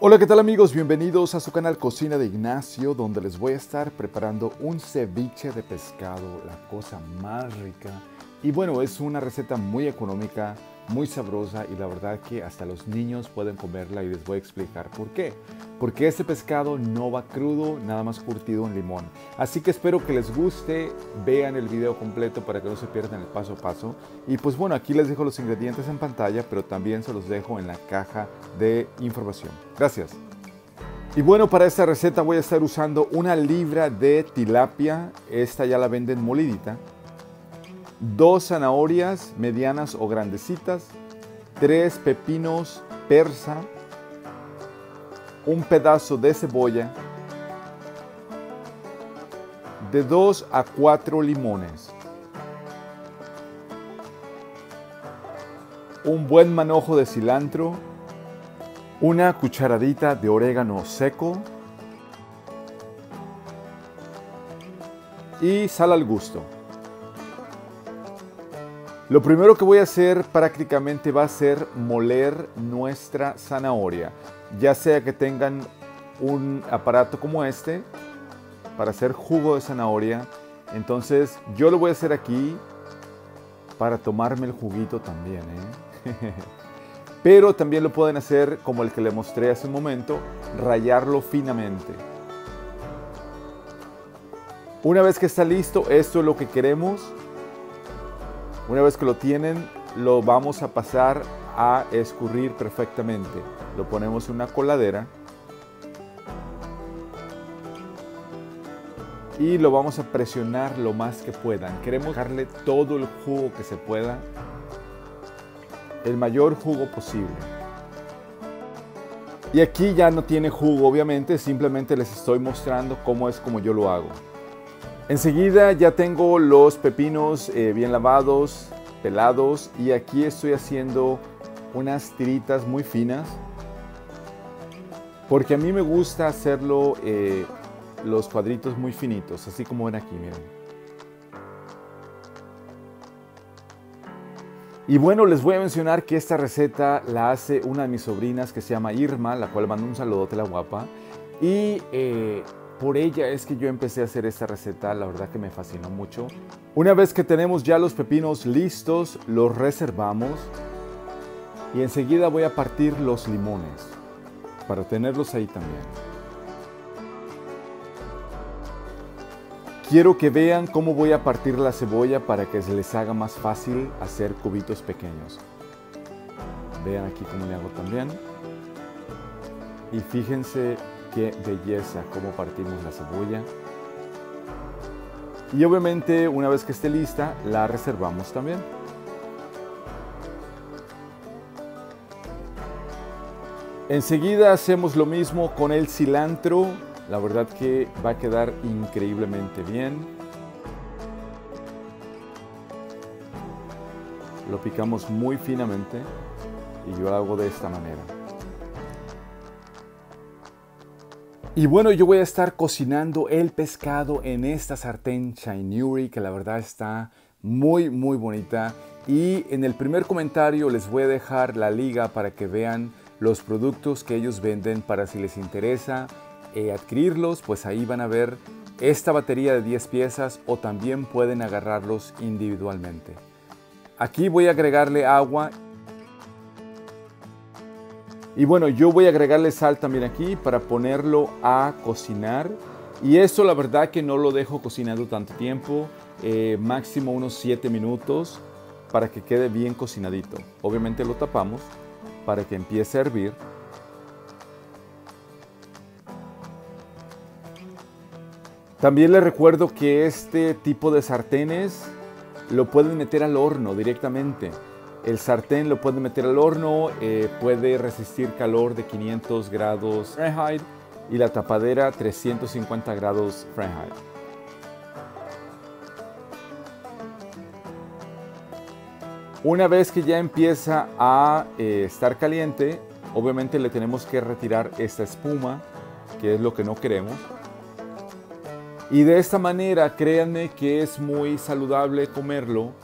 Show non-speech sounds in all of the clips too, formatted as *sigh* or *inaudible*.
Hola, ¿qué tal amigos? Bienvenidos a su canal Cocina de Ignacio, donde les voy a estar preparando un ceviche de pescado, la cosa más rica. Y bueno, es una receta muy económica, muy sabrosa y la verdad que hasta los niños pueden comerla y les voy a explicar por qué. Porque este pescado no va crudo, nada más curtido en limón. Así que espero que les guste, vean el video completo para que no se pierdan el paso a paso. Y pues bueno, aquí les dejo los ingredientes en pantalla, pero también se los dejo en la caja de información. Gracias. Y bueno, para esta receta voy a estar usando una libra de tilapia. Esta ya la venden molidita dos zanahorias medianas o grandecitas, tres pepinos persa, un pedazo de cebolla, de dos a cuatro limones, un buen manojo de cilantro, una cucharadita de orégano seco y sal al gusto. Lo primero que voy a hacer prácticamente va a ser moler nuestra zanahoria, ya sea que tengan un aparato como este para hacer jugo de zanahoria. Entonces yo lo voy a hacer aquí para tomarme el juguito también. ¿eh? *laughs* Pero también lo pueden hacer como el que le mostré hace un momento, rayarlo finamente. Una vez que está listo, esto es lo que queremos una vez que lo tienen, lo vamos a pasar a escurrir perfectamente. Lo ponemos en una coladera y lo vamos a presionar lo más que puedan. Queremos darle todo el jugo que se pueda, el mayor jugo posible. Y aquí ya no tiene jugo, obviamente, simplemente les estoy mostrando cómo es como yo lo hago. Enseguida ya tengo los pepinos eh, bien lavados, pelados y aquí estoy haciendo unas tiritas muy finas porque a mí me gusta hacerlo eh, los cuadritos muy finitos, así como ven aquí, miren. Y bueno, les voy a mencionar que esta receta la hace una de mis sobrinas que se llama Irma, la cual mando un saludote la guapa. Y eh, por ella es que yo empecé a hacer esta receta, la verdad que me fascinó mucho. Una vez que tenemos ya los pepinos listos, los reservamos y enseguida voy a partir los limones para tenerlos ahí también. Quiero que vean cómo voy a partir la cebolla para que se les haga más fácil hacer cubitos pequeños. Vean aquí cómo le hago también. Y fíjense Qué belleza cómo partimos la cebolla. Y obviamente una vez que esté lista, la reservamos también. Enseguida hacemos lo mismo con el cilantro. La verdad que va a quedar increíblemente bien. Lo picamos muy finamente y yo hago de esta manera. Y bueno, yo voy a estar cocinando el pescado en esta sartén Chainuri que la verdad está muy muy bonita. Y en el primer comentario les voy a dejar la liga para que vean los productos que ellos venden para si les interesa eh, adquirirlos, pues ahí van a ver esta batería de 10 piezas o también pueden agarrarlos individualmente. Aquí voy a agregarle agua y bueno, yo voy a agregarle sal también aquí para ponerlo a cocinar. Y esto la verdad que no lo dejo cocinando tanto tiempo, eh, máximo unos 7 minutos para que quede bien cocinadito. Obviamente lo tapamos para que empiece a hervir. También les recuerdo que este tipo de sartenes lo pueden meter al horno directamente. El sartén lo puede meter al horno, eh, puede resistir calor de 500 grados Fahrenheit y la tapadera 350 grados Fahrenheit. Una vez que ya empieza a eh, estar caliente, obviamente le tenemos que retirar esta espuma, que es lo que no queremos. Y de esta manera, créanme que es muy saludable comerlo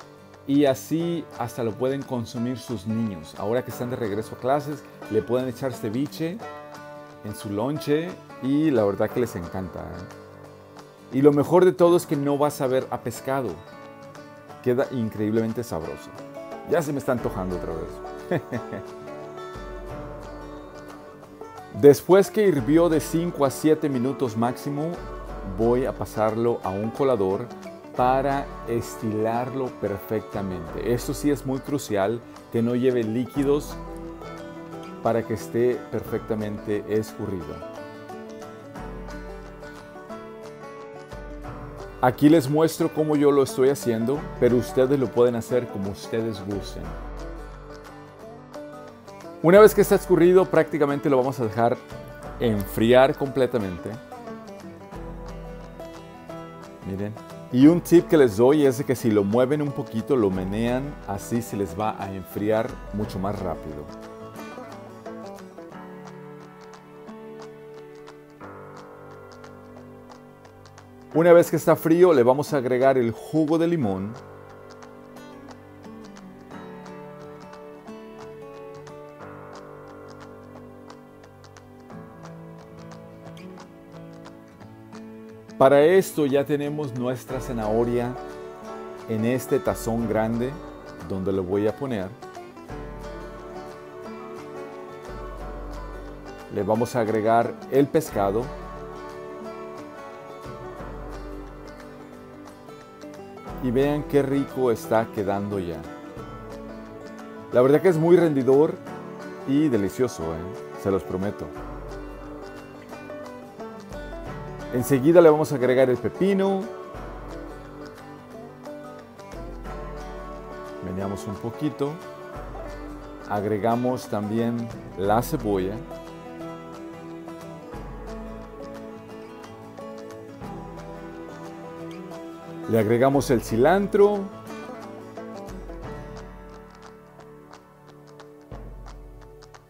y así hasta lo pueden consumir sus niños. Ahora que están de regreso a clases, le pueden echar ceviche en su lonche y la verdad que les encanta. ¿eh? Y lo mejor de todo es que no va a saber a pescado. Queda increíblemente sabroso. Ya se me está antojando otra vez. *laughs* Después que hirvió de 5 a 7 minutos máximo, voy a pasarlo a un colador para estilarlo perfectamente. Esto sí es muy crucial, que no lleve líquidos para que esté perfectamente escurrido. Aquí les muestro cómo yo lo estoy haciendo, pero ustedes lo pueden hacer como ustedes gusten. Una vez que está escurrido, prácticamente lo vamos a dejar enfriar completamente. Miren. Y un tip que les doy es que si lo mueven un poquito, lo menean, así se les va a enfriar mucho más rápido. Una vez que está frío, le vamos a agregar el jugo de limón. Para esto ya tenemos nuestra zanahoria en este tazón grande donde lo voy a poner. Le vamos a agregar el pescado. Y vean qué rico está quedando ya. La verdad que es muy rendidor y delicioso, ¿eh? se los prometo. Enseguida le vamos a agregar el pepino. Meneamos un poquito. Agregamos también la cebolla. Le agregamos el cilantro.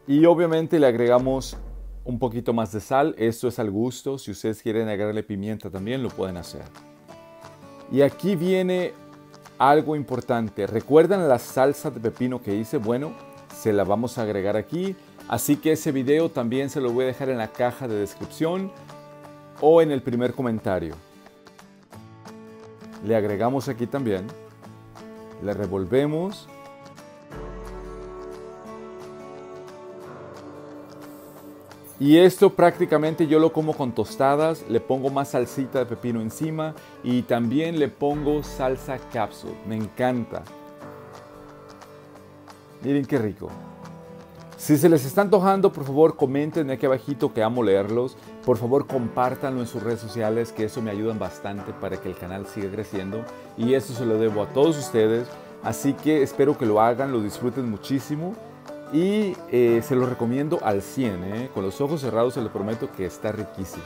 Y obviamente le agregamos un poquito más de sal, esto es al gusto, si ustedes quieren agregarle pimienta también lo pueden hacer. Y aquí viene algo importante, ¿recuerdan la salsa de pepino que hice? Bueno, se la vamos a agregar aquí, así que ese video también se lo voy a dejar en la caja de descripción o en el primer comentario. Le agregamos aquí también, le revolvemos Y esto prácticamente yo lo como con tostadas, le pongo más salsita de pepino encima y también le pongo salsa capsule. Me encanta. Miren qué rico. Si se les está antojando, por favor comenten aquí abajito que amo leerlos. Por favor compártanlo en sus redes sociales que eso me ayuda bastante para que el canal siga creciendo. Y eso se lo debo a todos ustedes. Así que espero que lo hagan, lo disfruten muchísimo y eh, se lo recomiendo al 100, ¿eh? con los ojos cerrados se lo prometo que está riquísimo.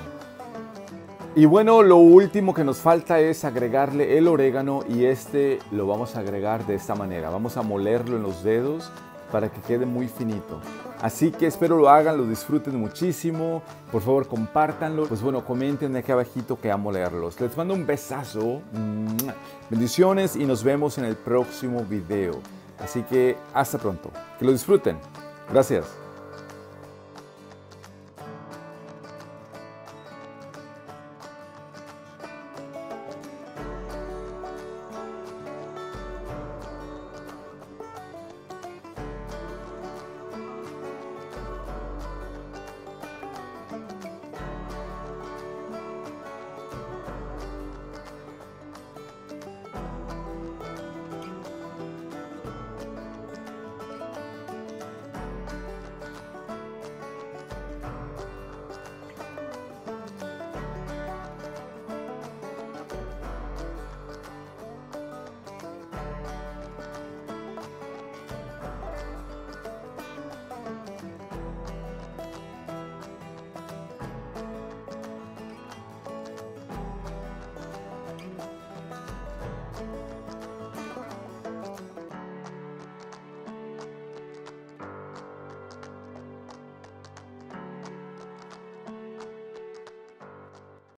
Y bueno, lo último que nos falta es agregarle el orégano y este lo vamos a agregar de esta manera. Vamos a molerlo en los dedos para que quede muy finito. Así que espero lo hagan, lo disfruten muchísimo. Por favor, compártanlo. Pues bueno, comenten aquí abajito que amo leerlos. Les mando un besazo. Bendiciones y nos vemos en el próximo video. Así que hasta pronto. Que lo disfruten. Gracias.